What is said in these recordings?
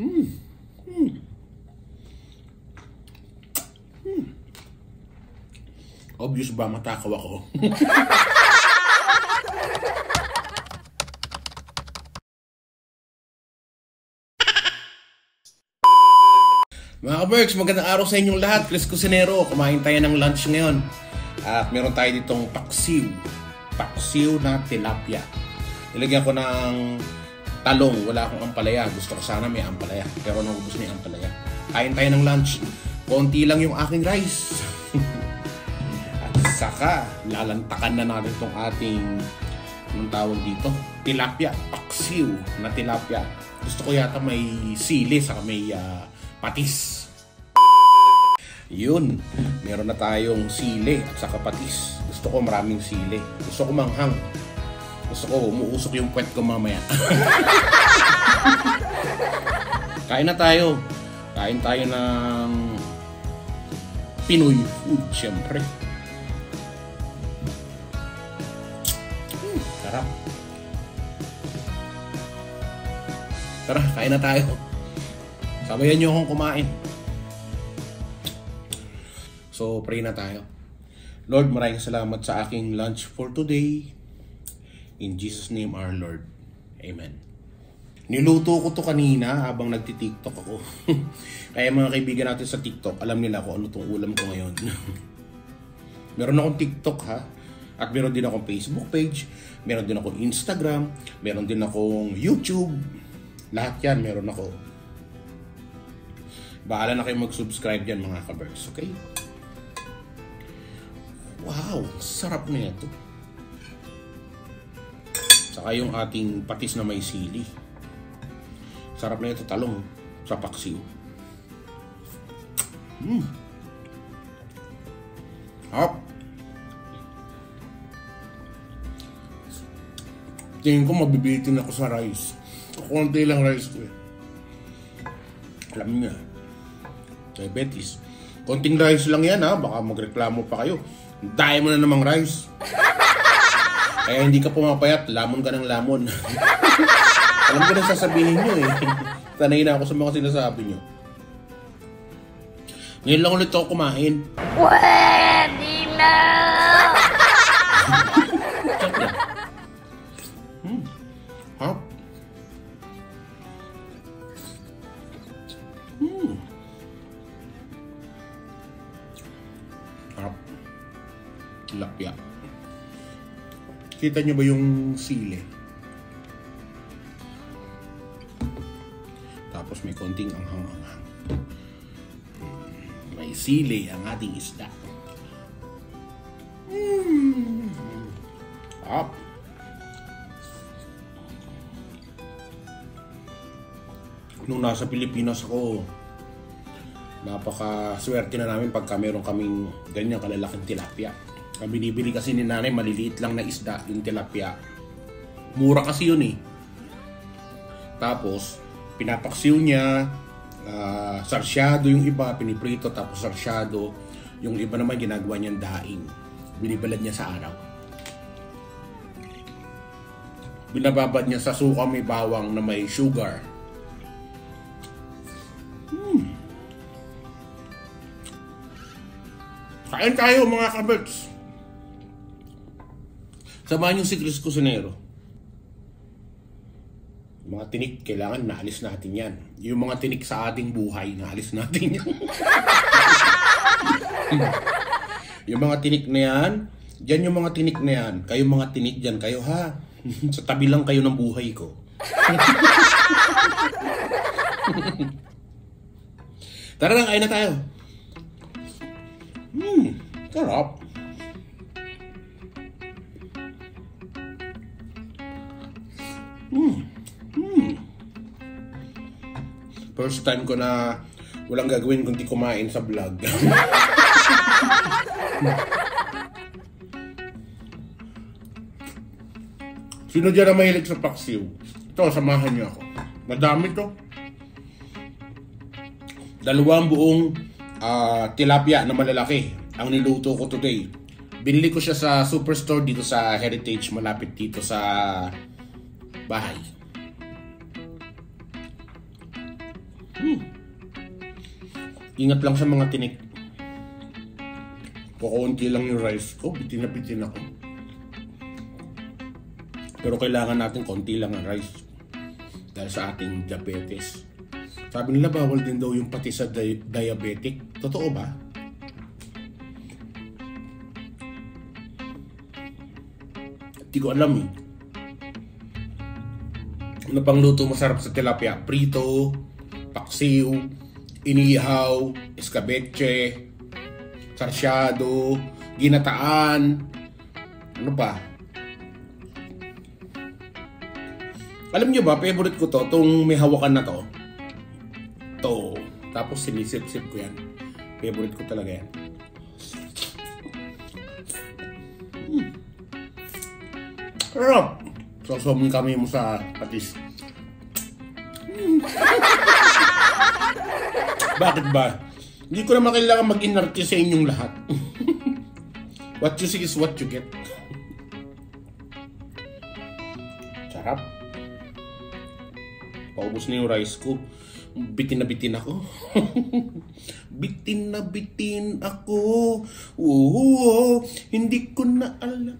Hmm. Obvious ba matakaw ako? Mga kabergs, magandang araw sa inyong lahat. Chris Cusinero, kumain tayo ng lunch ngayon. At meron tayo ditong paksiw. Paksiw na tilapia. Nilagyan ko ng talong. Wala akong ampalaya. Gusto ko sana may ampalaya. Pero naubos na yung ampalaya. Kain tayo ng lunch. Konti lang yung aking rice. At saka, lalantakan na natin itong ating anong tawag dito? Tilapia. Paksiw na tilapia. Gusto ko yata may sili saka may ah, patis. Yun, meron na tayong sili at saka patis. Gusto ko maraming sili. Gusto ko manghang. Gusto ko umuusok yung puwet ko mamaya. Kain na tayo. Kain tayo ng Pinoy food, syempre. Hmm, sarap. Tara, kain na tayo. Sabayan niyo akong kumain. So, pray na tayo. Lord, maraming salamat sa aking lunch for today. In Jesus' name, our Lord. Amen. Niluto ko to kanina habang nagti-TikTok ako. Kaya mga kaibigan natin sa TikTok, alam nila kung ano tong ulam ko ngayon. meron akong TikTok ha. At meron din akong Facebook page. Meron din akong Instagram. Meron din akong YouTube. Lahat yan meron ako. Bahala na kayo mag-subscribe dyan mga kabers, okay? Wow, sarap na ito. Saka yung ating patis na may sili. Sarap na ito talong sa paksiw. Mm. Hop. Tingin ko mabibitin ako sa rice. Konti lang rice ko eh. Alam niya. Diabetes. Konting rice lang yan ha. Baka magreklamo pa kayo. Dahil mo na namang rice. Kaya hindi ka pumapayat. Lamon ka ng lamon. Alam ko na sasabihin nyo eh. Sanay na ako sa mga sinasabi nyo. Ngayon lang ulit ako kumain. Pwede na! Kita nyo ba yung sili? Tapos may konting anghang-anghang. May sili ang ating isda. Mm. Up. Nung nasa Pilipinas ako, napaka swerte na namin pagka meron kaming ganyan kalalaking tilapia. Ang binibili kasi ni nanay, maliliit lang na isda, yung tilapia. Mura kasi yun eh. Tapos, pinapaksiw niya, ah, sarsyado yung iba, piniprito, tapos sarsyado. Yung iba naman ginagawa niyang daing. Binibalad niya sa araw. Binababad niya sa suka may bawang na may sugar. Hmm. Kain tayo mga kabets. Samahan niyo si Chris Cusinero. Mga tinik, kailangan naalis natin yan. Yung mga tinik sa ating buhay, naalis natin yan. yung mga tinik na yan, dyan yung mga tinik na yan. Kayo mga tinik dyan, kayo ha. sa tabi lang kayo ng buhay ko. Tara na, kain na tayo. Hmm, sarap. Hmm, hmm. First time ko na walang gagawin kundi kumain sa vlog. Sino dyan na mahilig sa paksiw? Ito, samahan niyo ako. Madami to. Dalawang buong ah, tilapia na malalaki ang niluto ko today. Binili ko siya sa superstore dito sa Heritage, malapit dito sa bahay. Hmm. Ingat lang sa mga tinik. Kukunti lang yung rice ko, bitin na bitin ako. Pero kailangan natin konti lang ang rice. Dahil sa ating diabetes. Sabi nila bawal din daw yung pati sa di- diabetic. Totoo ba? Hindi ko alam eh. Ano pang luto masarap sa tilapia? Prito, paksiw, inihaw, escabeche, sarsyado, ginataan, ano pa? Alam niyo ba, favorite ko to, tong may hawakan na to. To. Tapos sinisip-sip ko yan. Favorite ko talaga yan. Mm. Sarap! Sosomin kami mo sa patis. Bakit ba? Hindi ko naman kailangan mag-inarte sa inyong lahat. what you see is what you get. Sarap. Paubos na yung rice ko. Bitin na bitin ako. bitin na bitin ako. Oo, hindi ko na alam.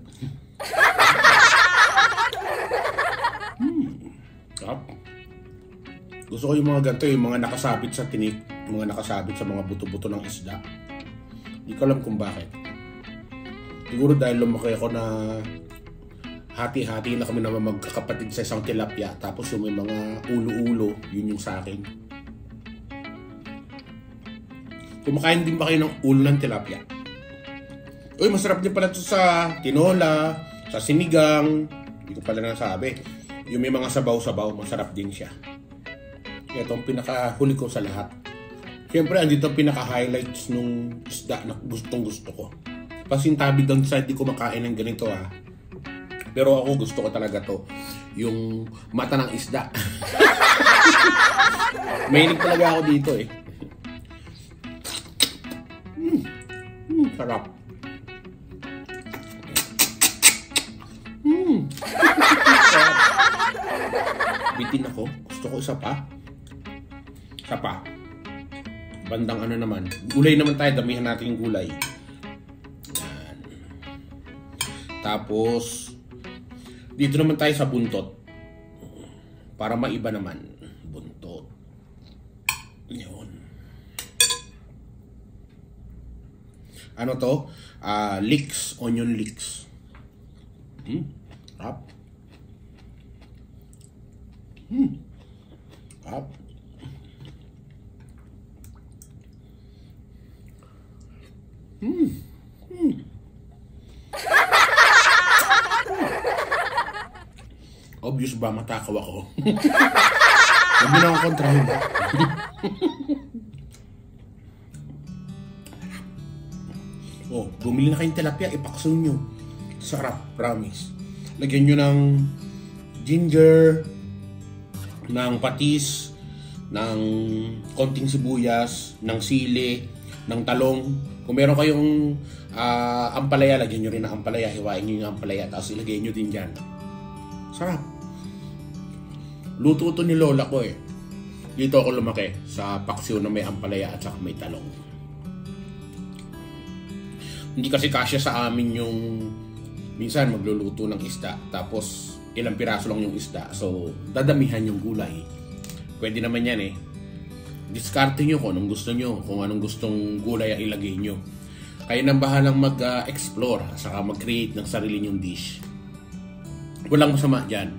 Gusto ko yung mga ganito, yung mga nakasabit sa tinik, mga nakasabit sa mga buto-buto ng isda. Hindi ko alam kung bakit. Siguro dahil lumaki ako na hati-hati na kami naman magkakapatid sa isang tilapia. Tapos yung may mga ulo-ulo, yun yung sa akin. Kumakain din ba kayo ng ulo ng tilapia? Uy, masarap din pala ito sa tinola, sa sinigang. Hindi ko pala nasabi. Yung may mga sabaw-sabaw, masarap din siya. Ito ang pinakahuli ko sa lahat. Siyempre, andito ang pinaka-highlights nung isda na gustong gusto ko. Pasintabi doon sa hindi ko makain ng ganito ah. Pero ako gusto ko talaga to. Yung mata ng isda. Mahilig talaga ako dito eh. Mm. Mm, sarap. Mm. Bitin ako. Gusto ko isa pa. Pa. Bandang ano naman. Gulay naman tayo. Damihan natin yung gulay. Yan. Tapos, dito naman tayo sa buntot. Para maiba naman. Buntot. Yun. Ano to? Ah, leeks. Onion leeks. Hmm. Rap. Hmm. Hmm. Obvious ba matakaw ako? Huwag mo na akong kontrahin ba? oh, bumili na kayong tilapia, ipakso nyo. Sarap, promise. Lagyan nyo ng ginger, ng patis, ng konting sibuyas, ng sili, ng talong. Kung meron kayong ah, ampalaya, lagyan nyo rin ng ampalaya. Hiwain nyo yung ampalaya, tapos ilagay nyo din dyan. Sarap. Luto to ni Lola ko eh. Dito ako lumaki sa paksiw na may ampalaya at saka may talong. Hindi kasi kasya sa amin yung minsan magluluto ng isda tapos ilang piraso lang yung isda. So, dadamihan yung gulay. Pwede naman yan eh. Diskarte nyo kung anong gusto nyo, kung anong gustong gulay ang ilagay nyo. Kayo nang bahalang mag-explore, saka mag-create ng sarili nyong dish. Walang masama dyan.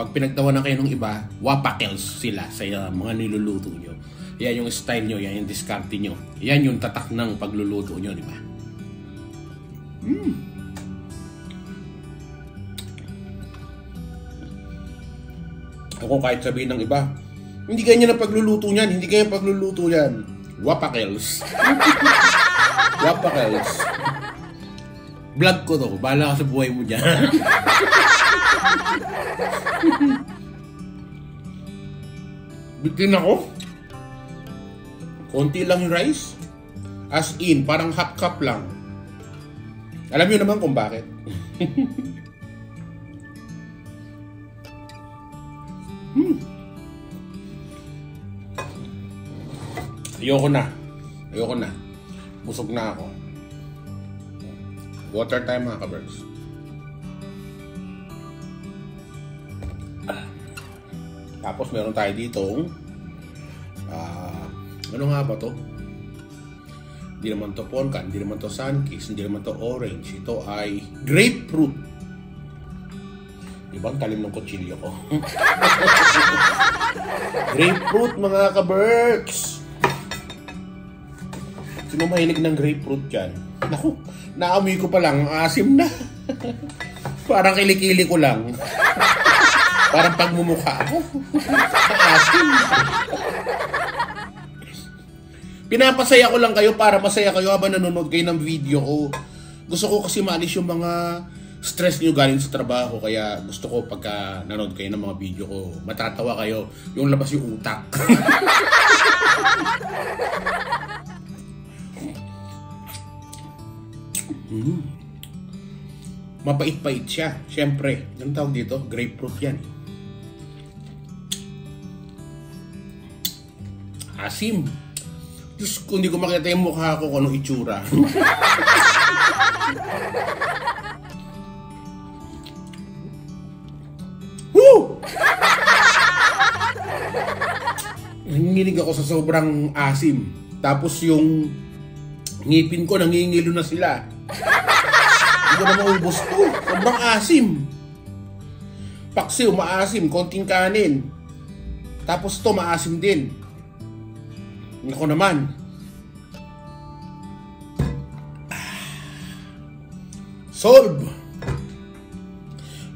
Pag pinagtawa na kayo ng iba, wapakels sila sa mga niluluto nyo. Yan yung style nyo, yan yung diskarte nyo. Yan yung tatak ng pagluluto nyo, di ba? Mm. Ako kahit sabihin ng iba, hindi ganyan ang pagluluto niyan, hindi ganyan ang pagluluto yan. Wapakels. Wapakels. Vlog ko to, bahala ka sa buhay mo dyan. Bitin ako. Konti lang yung rice. As in, parang half cup lang. Alam niyo naman kung bakit. Ayoko na. Ayoko na. Busog na ako. Water time mga kabergs. Tapos meron tayo ditong ah ano nga ba to? Hindi naman to ponkan, hindi naman to sunkiss, hindi naman to orange. Ito ay grapefruit. Ibang talim ng kutsilyo ko. grapefruit mga ka-Berks! Sino mahilig ng grapefruit dyan? Naku, naamoy ko pa lang, ang asim na. Parang kilikili ko lang. Parang pagmumukha ako. asim. Pinapasaya ko lang kayo para masaya kayo habang nanonood kayo ng video ko. Gusto ko kasi maalis yung mga stress niyo galing sa trabaho. Kaya gusto ko pagka nanonood kayo ng mga video ko, matatawa kayo. Yung labas yung utak. Mm. Mapait-pait siya. Siyempre, ang tawag dito, grapefruit yan. Asim. Diyos ko, hindi ko makita yung mukha ko kung anong itsura. Woo! Nanginginig ako sa sobrang asim. Tapos yung ngipin ko, nangingilo na sila. Ko na maubos to. Sobrang asim. Paksiw, maasim. Konting kanin. Tapos to, maasim din. Ako naman. Solve!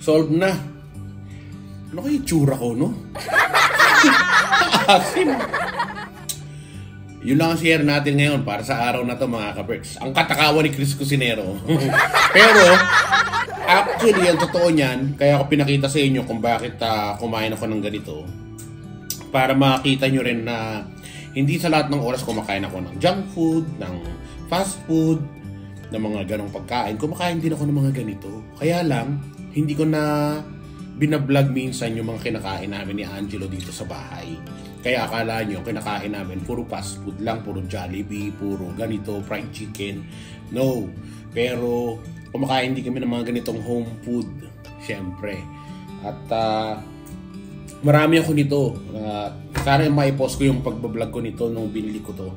Solve na. Ano kayo itsura ko, no? Asim. Yun lang ang share natin ngayon para sa araw na to mga kaberks. Ang katakawan ni Chris Cusinero. Pero, actually, ang totoo niyan, kaya ako pinakita sa inyo kung bakit uh, kumain ako ng ganito. Para makita nyo rin na hindi sa lahat ng oras kumakain ako ng junk food, ng fast food, ng mga ganong pagkain. Kumakain din ako ng mga ganito. Kaya lang, hindi ko na binablog minsan yung mga kinakain namin ni Angelo dito sa bahay. Kaya akala nyo, kinakain namin puro fast food lang, puro Jollibee, puro ganito, fried chicken. No. Pero, kumakain din kami ng mga ganitong home food. Siyempre. At, uh, marami ako nito. Uh, sana maipost ko yung pagbablog ko nito nung binili ko to.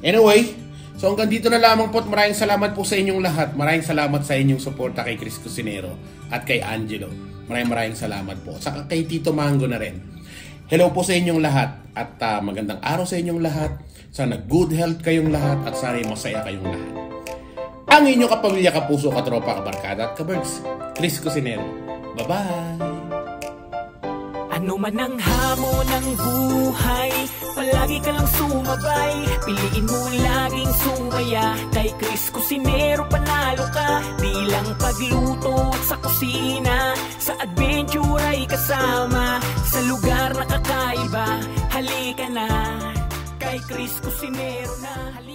Anyway, so hanggang dito na lamang po at maraming salamat po sa inyong lahat. Maraming salamat sa inyong suporta kay Chris Cusinero at kay Angelo. Maraming maraming salamat po. Saka kay Tito Mango na rin. Hello po sa inyong lahat at uh, magandang araw sa inyong lahat. Sana good health kayong lahat at sana masaya kayong lahat. Ang inyong kapamilya, kapuso, katropa, kabarkada at kabergs, Chris Cusinero. Bye-bye! Ano man ang hamon ng buhay Palagi ka lang sumabay. Piliin mo laging sumaya Kay Chris Cusinero panalo ka. Di lang pagluto at sa kusina Sa adventure ay kasama. Sa lugar na kakaiba Halika na. Kay Chris Cusinero na Halika